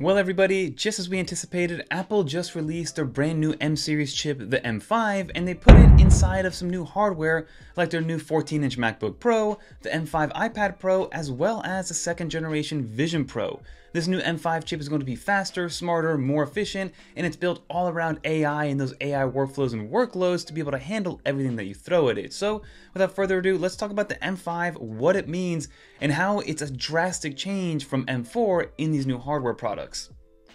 Well everybody, just as we anticipated, Apple just released their brand new M series chip, the M5, and they put it inside of some new hardware like their new 14-inch MacBook Pro, the M5 iPad Pro, as well as the second generation Vision Pro. This new M5 chip is going to be faster, smarter, more efficient, and it's built all around AI and those AI workflows and workloads to be able to handle everything that you throw at it. So, without further ado, let's talk about the M5, what it means, and how it's a drastic change from M4 in these new hardware products.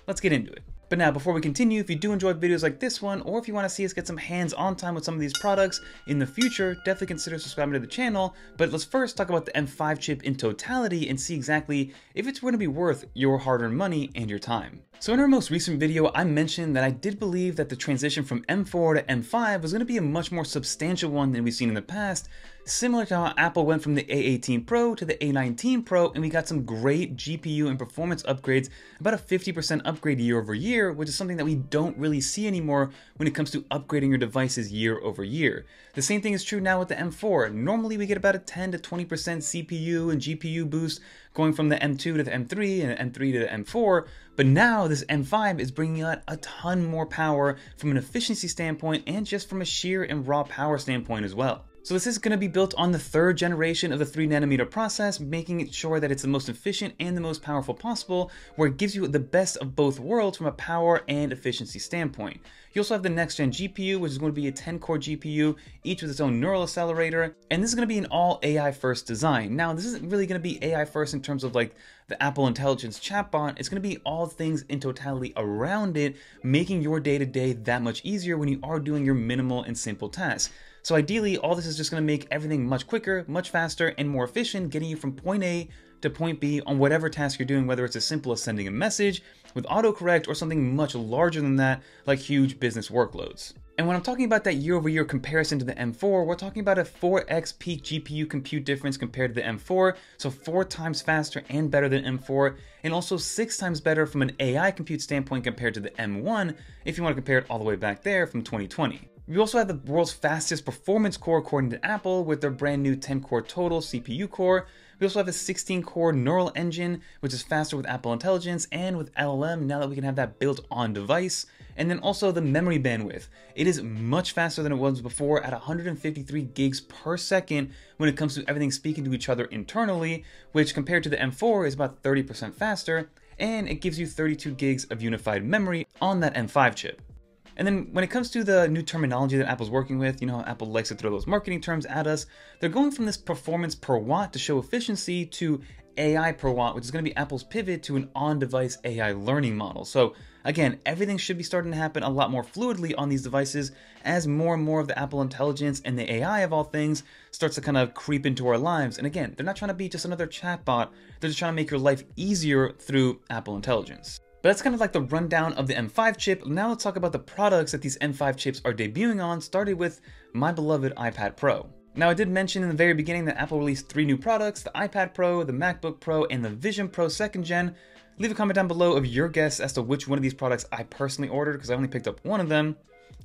Let's get into it. But now, before we continue, if you do enjoy videos like this one, or if you want to see us get some hands-on time with some of these products in the future, definitely consider subscribing to the channel. But let's first talk about the M5 chip in totality and see exactly if it's going to be worth your hard-earned money and your time. So in our most recent video, I mentioned that I did believe that the transition from M4 to M5 was going to be a much more substantial one than we've seen in the past, similar to how Apple went from the A18 Pro to the A19 Pro, and we got some great GPU and performance upgrades, about a 50% upgrade year over year, which is something that we don't really see anymore when it comes to upgrading your devices year over year. The same thing is true now with the M4. Normally we get about a 10 to 20% CPU and GPU boost going from the M2 to the M3 and the M3 to the M4, but now this M5 is bringing out a ton more power from an efficiency standpoint and just from a sheer and raw power standpoint as well. So this is going to be built on the third generation of the 3 nanometer process, making it sure that it's the most efficient and the most powerful possible, where it gives you the best of both worlds from a power and efficiency standpoint. You also have the next gen GPU, which is going to be a 10 core GPU, each with its own neural accelerator, and this is going to be an all AI first design. Now, this isn't really going to be AI first in terms of like the Apple Intelligence chatbot, it's going to be all things in totality around it, making your day to day that much easier when you are doing your minimal and simple tasks. So ideally, all this is just going to make everything much quicker, much faster, and more efficient, getting you from point A to point B on whatever task you're doing, whether it's as simple as sending a message with autocorrect or something much larger than that, like huge business workloads. And when I'm talking about that year over year comparison to the M4, we're talking about a 4x peak GPU compute difference compared to the M4, so four times faster and better than M4, and also six times better from an AI compute standpoint compared to the M1, if you want to compare it all the way back there from 2020. We also have the world's fastest performance core according to Apple with their brand new 10 core total CPU core. We also have a 16 core neural engine, which is faster with Apple Intelligence and with LLM now that we can have that built on device. And then also the memory bandwidth. It is much faster than it was before at 153 gigs per second when it comes to everything speaking to each other internally, which compared to the M4 is about 30% faster, and it gives you 32 gigs of unified memory on that M5 chip. And then when it comes to the new terminology that Apple's working with, you know, Apple likes to throw those marketing terms at us. They're going from this performance per watt to show efficiency to AI per watt, which is going to be Apple's pivot to an on device AI learning model. So, again, everything should be starting to happen a lot more fluidly on these devices as more and more of the Apple intelligence and the AI of all things starts to kind of creep into our lives. And again, they're not trying to be just another chatbot, they're just trying to make your life easier through Apple intelligence. But that's kind of like the rundown of the M5 chip. Now let's talk about the products that these M5 chips are debuting on, starting with my beloved iPad Pro. Now I did mention in the very beginning that Apple released three new products, the iPad Pro, the MacBook Pro, and the Vision Pro 2nd Gen. Leave a comment down below of your guess as to which one of these products I personally ordered because I only picked up one of them.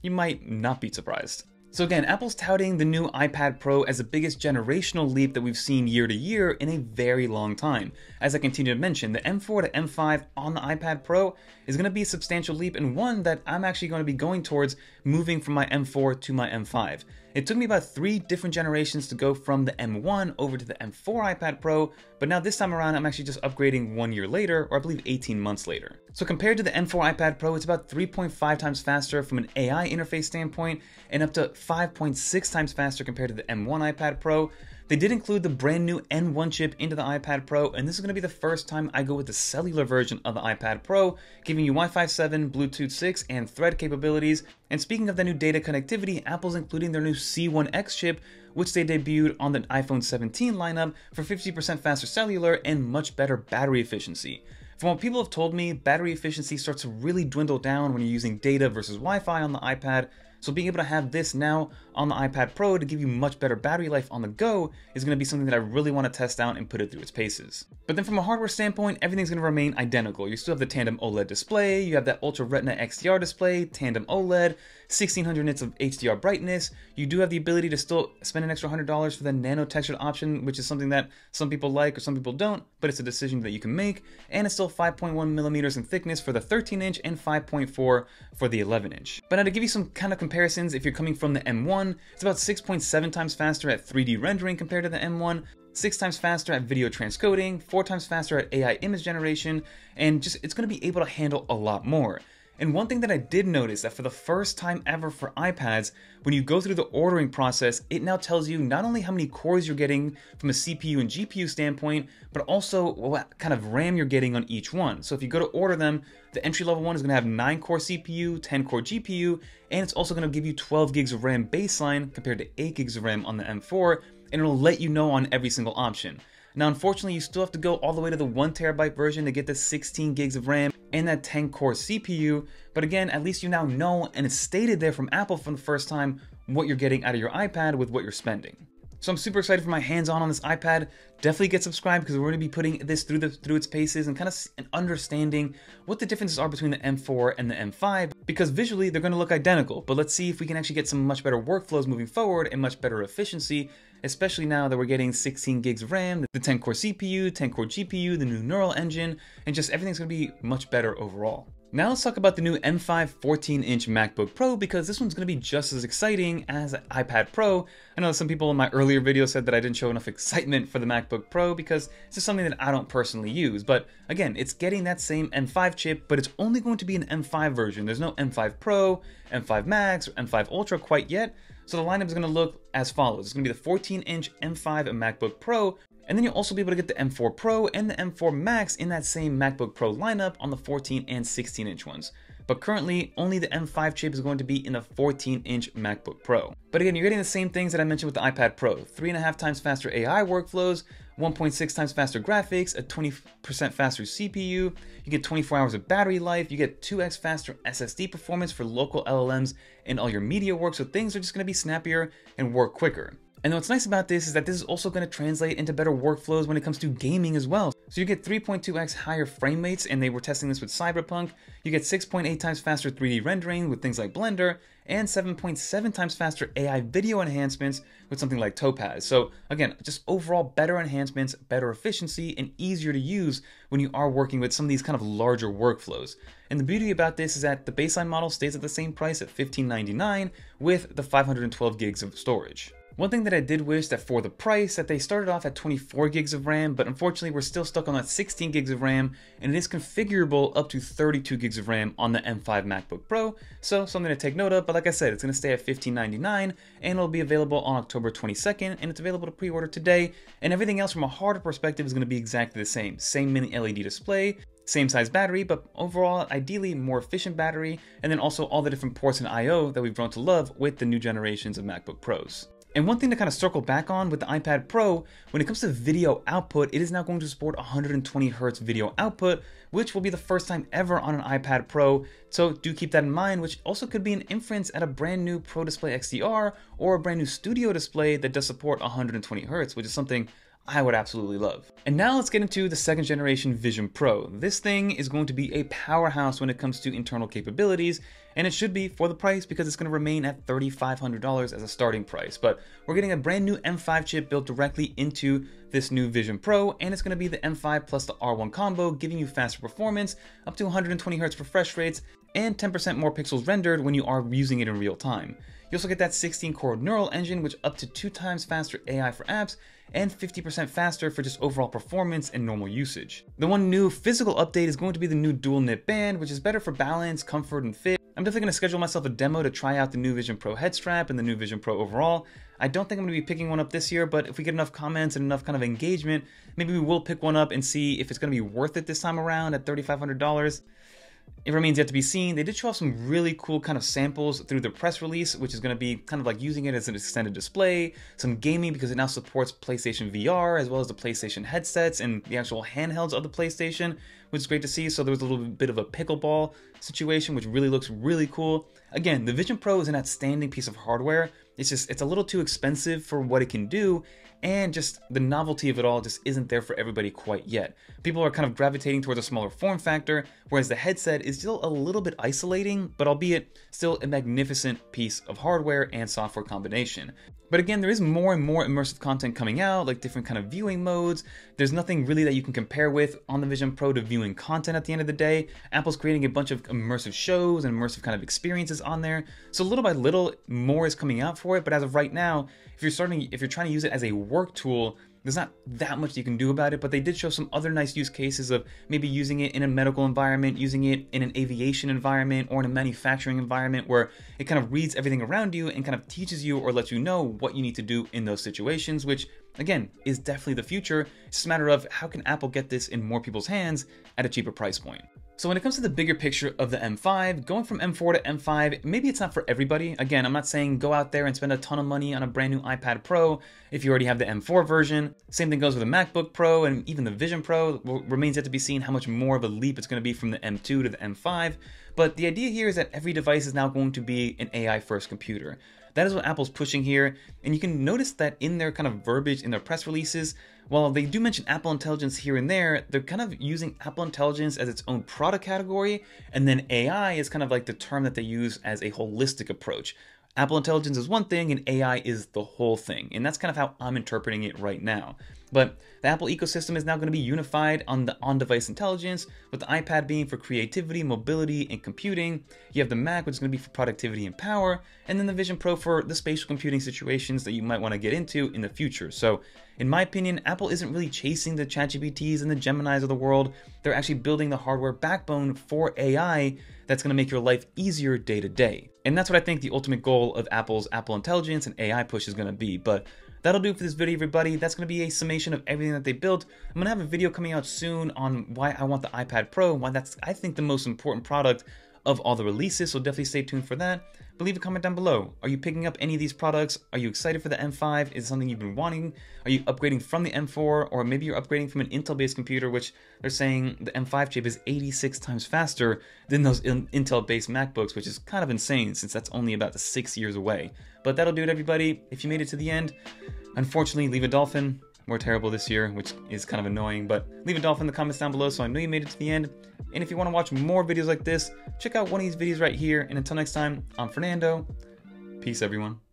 You might not be surprised. So again, Apple's touting the new iPad Pro as the biggest generational leap that we've seen year to year in a very long time. As I continue to mention, the M4 to M5 on the iPad Pro is going to be a substantial leap and one that I'm actually going to be going towards moving from my M4 to my M5. It took me about three different generations to go from the M1 over to the M4 iPad Pro, but now this time around I'm actually just upgrading one year later, or I believe 18 months later. So compared to the M4 iPad Pro, it's about 3.5 times faster from an AI interface standpoint, and up to 5.6 times faster compared to the M1 iPad Pro. They did include the brand new N1 chip into the iPad Pro, and this is going to be the first time I go with the cellular version of the iPad Pro, giving you Wi-Fi 7, Bluetooth 6, and Thread capabilities. And speaking of the new data connectivity, Apple's including their new C1X chip, which they debuted on the iPhone 17 lineup for 50% faster cellular and much better battery efficiency. From what people have told me, battery efficiency starts to really dwindle down when you're using data versus Wi-Fi on the iPad, So being able to have this now on the iPad Pro to give you much better battery life on the go is going to be something that I really want to test out and put it through its paces. But then from a hardware standpoint, everything's to remain identical. You still have the tandem OLED display, you have that Ultra Retina XDR display, tandem OLED, 1600 nits of HDR brightness. You do have the ability to still spend an extra $100 for the nano textured option, which is something that some people like or some people don't, but it's a decision that you can make. And it's still 5.1 millimeters in thickness for the 13 inch and 5.4 for the 11 inch. But now to give you some kind of comparisons, if you're coming from the M1, it's about 6.7 times faster at 3D rendering compared to the M1, six times faster at video transcoding, four times faster at AI image generation, and just it's going to be able to handle a lot more. And one thing that I did notice that for the first time ever for iPads, when you go through the ordering process, it now tells you not only how many cores you're getting from a CPU and GPU standpoint, but also what kind of RAM you're getting on each one. So if you go to order them, the entry level one is going to have 9 core CPU, 10 core GPU, and it's also going to give you 12 gigs of RAM baseline compared to 8 gigs of RAM on the M4, and it'll let you know on every single option. Now, unfortunately, you still have to go all the way to the 1TB version to get the 16 gigs of RAM and that 10 core CPU. But again, at least you now know, and it's stated there from Apple for the first time, what you're getting out of your iPad with what you're spending. So I'm super excited for my hands-on on this iPad. Definitely get subscribed because we're going to be putting this through the through its paces and kind of understanding what the differences are between the M4 and the M5 because visually they're going to look identical. But let's see if we can actually get some much better workflows moving forward and much better efficiency, especially now that we're getting 16 gigs of RAM, the 10 core CPU, 10 core GPU, the new neural engine, and just everything's going to be much better overall. Now let's talk about the new M5 14-inch MacBook Pro because this one's going to be just as exciting as iPad Pro. I know some people in my earlier video said that I didn't show enough excitement for the MacBook Pro because it's just something that I don't personally use. But again, it's getting that same M5 chip, but it's only going to be an M5 version. There's no M5 Pro, M5 Max, or M5 Ultra quite yet. So the lineup is going to look as follows. It's going to be the 14-inch M5 MacBook Pro and then you'll also be able to get the M4 Pro and the M4 Max in that same MacBook Pro lineup on the 14 and 16 inch ones. But currently, only the M5 chip is going to be in the 14 inch MacBook Pro. But again, you're getting the same things that I mentioned with the iPad Pro 3.5 times faster AI workflows, 1.6 times faster graphics, a 20% faster CPU, you get 24 hours of battery life, you get 2x faster SSD performance for local LLMs and all your media work, so things are just going to be snappier and work quicker. And what's nice about this is that this is also going to translate into better workflows when it comes to gaming as well. So you get 3.2x higher frame rates, and they were testing this with Cyberpunk. You get 6.8 times faster 3D rendering with things like Blender, and 7.7 times faster AI video enhancements with something like Topaz. So again, just overall better enhancements, better efficiency, and easier to use when you are working with some of these kind of larger workflows. And the beauty about this is that the baseline model stays at the same price at 1599 with the 512 gigs of storage. One thing that I did wish that for the price that they started off at 24 gigs of RAM, but unfortunately we're still stuck on that 16 gigs of RAM, and it is configurable up to 32 gigs of RAM on the M5 MacBook Pro, so something to take note of, but like I said, it's going to stay at $15.99, and it'll be available on October 22nd, and it's available to pre-order today, and everything else from a hardware perspective is going to be exactly the same. Same mini LED display, same size battery, but overall, ideally more efficient battery, and then also all the different ports and I.O. that we've grown to love with the new generations of MacBook Pros. And one thing to kind of circle back on with the iPad Pro, when it comes to video output, it is now going to support 120 Hz video output, which will be the first time ever on an iPad Pro. So do keep that in mind, which also could be an inference at a brand new Pro Display XDR or a brand new Studio display that does support 120 Hz, which is something I would absolutely love. And now let's get into the second generation Vision Pro. This thing is going to be a powerhouse when it comes to internal capabilities, and it should be for the price because it's going to remain at $3,500 as a starting price. But we're getting a brand new M5 chip built directly into this new Vision Pro, and it's going to be the M5 plus the R1 combo, giving you faster performance, up to 120 Hz refresh rates, and 10% more pixels rendered when you are using it in real time. You also get that 16 core neural engine, which up to two times faster AI for apps, and 50% faster for just overall performance and normal usage. The one new physical update is going to be the new dual knit band, which is better for balance, comfort, and fit. I'm definitely going to schedule myself a demo to try out the new Vision Pro head strap and the new Vision Pro overall. I don't think I'm going to be picking one up this year, but if we get enough comments and enough kind of engagement, maybe we will pick one up and see if it's going to be worth it this time around at $3,500. It remains yet to be seen. They did show off some really cool kind of samples through the press release, which is going to be kind of like using it as an extended display, some gaming because it now supports PlayStation VR as well as the PlayStation headsets and the actual handhelds of the PlayStation, which is great to see. So there was a little bit of a pickleball situation, which really looks really cool. Again, the Vision Pro is an outstanding piece of hardware. It's just, it's a little too expensive for what it can do, and just the novelty of it all just isn't there for everybody quite yet. People are kind of gravitating towards a smaller form factor, whereas the headset is still a little bit isolating, but albeit still a magnificent piece of hardware and software combination. But again, there is more and more immersive content coming out, like different kind of viewing modes. There's nothing really that you can compare with on the Vision Pro to viewing content at the end of the day. Apple's creating a bunch of immersive shows and immersive kind of experiences on there. So little by little, more is coming out for it. But as of right now, if you're starting, if you're trying to use it as a work tool, there's not that much you can do about it, but they did show some other nice use cases of maybe using it in a medical environment, using it in an aviation environment, or in a manufacturing environment where it kind of reads everything around you and kind of teaches you or lets you know what you need to do in those situations, which again is definitely the future. It's just a matter of how can Apple get this in more people's hands at a cheaper price point. So when it comes to the bigger picture of the M5, going from M4 to M5, maybe it's not for everybody. Again, I'm not saying go out there and spend a ton of money on a brand new iPad Pro if you already have the M4 version. Same thing goes with the MacBook Pro and even the Vision Pro. Remains yet to be seen how much more of a leap it's going to be from the M2 to the M5. But the idea here is that every device is now going to be an AI first computer. That is what Apple's pushing here, and you can notice that in their kind of verbiage in their press releases, while they do mention Apple Intelligence here and there, they're kind of using Apple Intelligence as its own product category, and then AI is kind of like the term that they use as a holistic approach. Apple Intelligence is one thing and AI is the whole thing. And that's kind of how I'm interpreting it right now. But the Apple ecosystem is now going to be unified on the on device intelligence, with the iPad being for creativity, mobility, and computing. You have the Mac, which is going to be for productivity and power, and then the Vision Pro for the spatial computing situations that you might want to get into in the future. So, in my opinion, Apple isn't really chasing the ChatGPTs and the Geminis of the world. They're actually building the hardware backbone for AI that's going to make your life easier day to day. And that's what I think the ultimate goal of Apple's Apple Intelligence and AI push is going to be. But that'll do for this video, everybody. That's going to be a summation of everything that they built. I'm going to have a video coming out soon on why I want the iPad Pro, why that's, I think, the most important product of all the releases, so definitely stay tuned for that. But leave a comment down below. Are you picking up any of these products? Are you excited for the M5? Is it something you've been wanting? Are you upgrading from the M4? Or maybe you're upgrading from an Intel-based computer, which they're saying the M5 chip is 86 times faster than those Intel-based MacBooks, which is kind of insane since that's only about six years away. But that'll do it, everybody. If you made it to the end, unfortunately, leave a dolphin more terrible this year, which is kind of annoying, but leave a dolphin in the comments down below so I know you made it to the end. And if you want to watch more videos like this, check out one of these videos right here. And until next time, I'm Fernando. Peace, everyone.